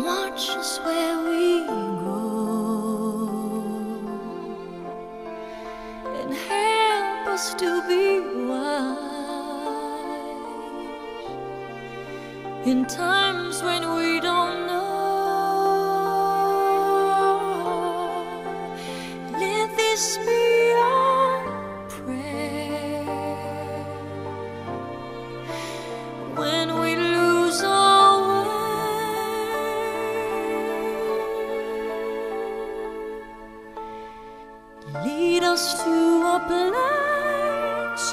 us where we go and help us to be wise in times when we don't know. Let this be Lead us to a place,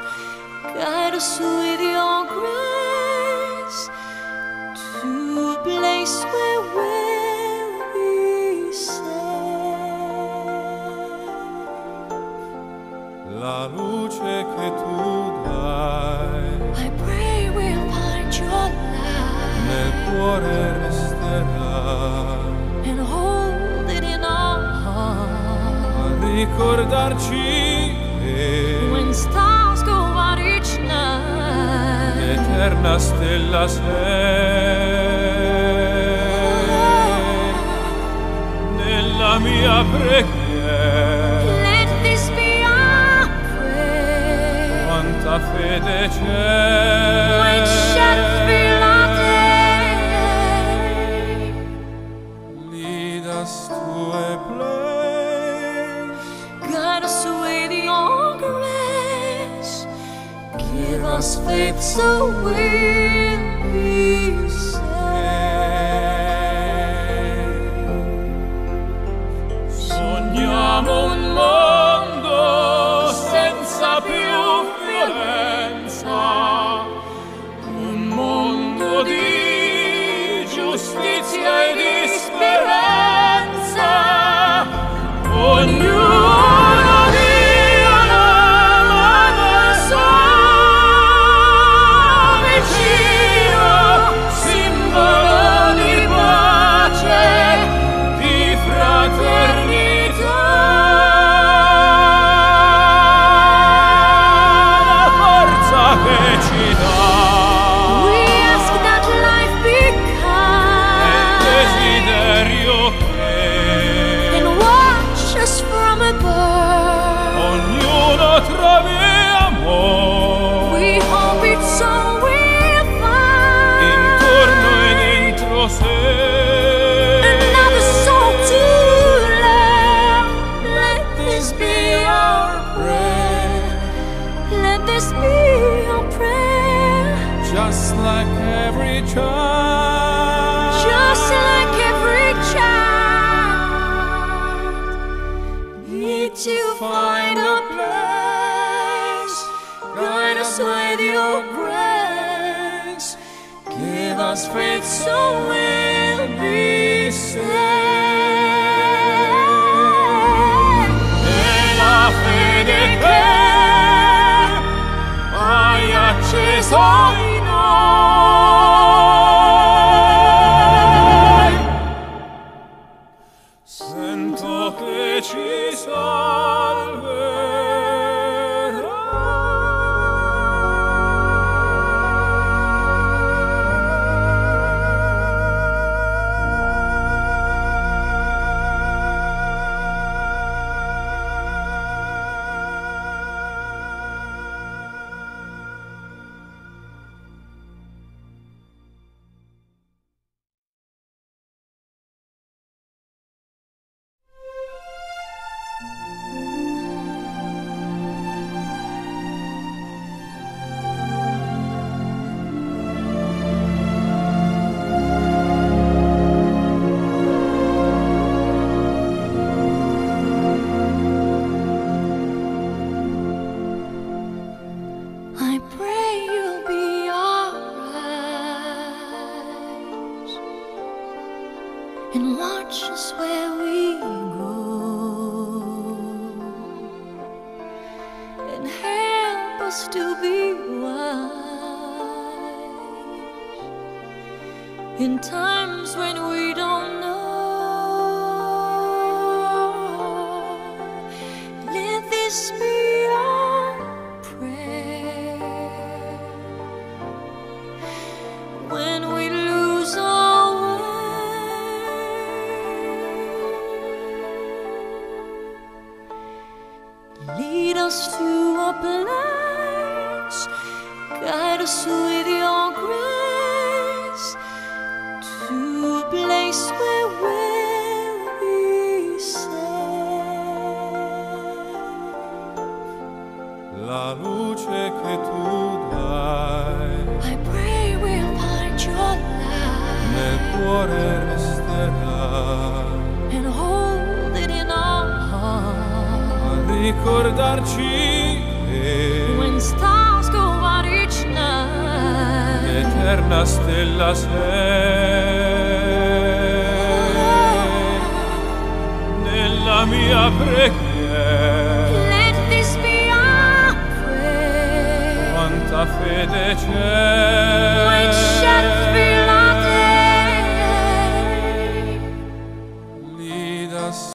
guide us with your grace. To a place where we'll be safe. La luce che tu dai. I pray we'll find your light nel cuore ricordarci che When stars go out each night, eterna stella sei nella mia preghiera. Let this be our prayer. quanta fede c'è Us faith so be like every child, Just like every child, need to find a place. Guide us with your grace. Give us faith so we'll be safe. e la hai acceso in and watch us where we go and help us to be wise in times when we don't know. Let this be us to a place. Guide us with your grace to a place where we'll be safe. La luce che tu dai I pray we'll find your nel light cuore resterà ricordarci che When stars go out each night, l'eterna stella sei nella mia preghiera. Let this be our prayer. quanta fede c'è. Which shall be